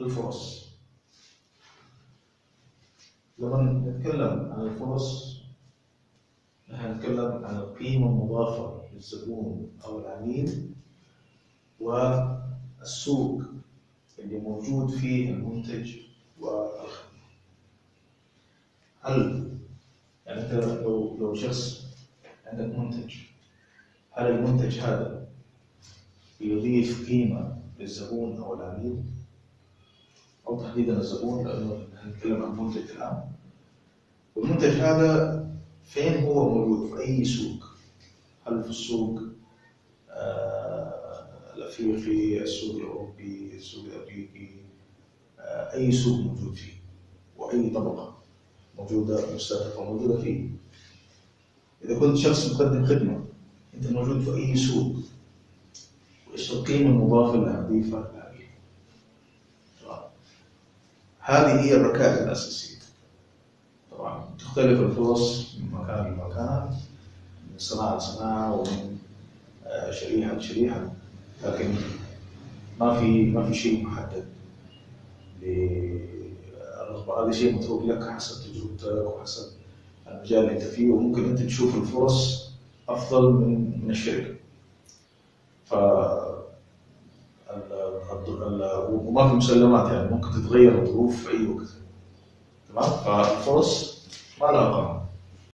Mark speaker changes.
Speaker 1: الفرص. لما نتكلم عن الفرص نتكلم عن القيمة المضافة للزبون أو العميل والسوق اللي موجود فيه المنتج والخدمة هل يعني أنت لو لو شخص عندك منتج هل المنتج هذا يضيف قيمة للزبون أو العميل؟ أو تحديدا الزبون لأنه نتكلم عن منتج الآن والمنتج هذا فين هو موجود؟ في أي سوق؟ هل في السوق آه، الأفريقي السوق الأوروبي السوق الأمريكي آه، أي سوق موجود فيه؟ وأي طبقة موجودة مستهدفة موجودة فيه؟ إذا كنت شخص مقدم خدمة أنت موجود في أي سوق. وإيش القيمة المضافة اللي هتضيفها للعميل طبعاً. هذه هي الركائز الأساسية طبعا تختلف الفرص من مكان لمكان من صناعة لصناعة ومن آه، شريحة لشريحة لكن ما في ما في شيء محدد للرغبة هذا شيء متروك لك حسب تجربتك وحسب المجال اللي انت فيه وممكن انت تشوف الفرص أفضل من من الشركة. وما في مسلمات يعني ممكن تتغير الظروف في أي وقت. تمام؟ فالفرص ما لها قانون.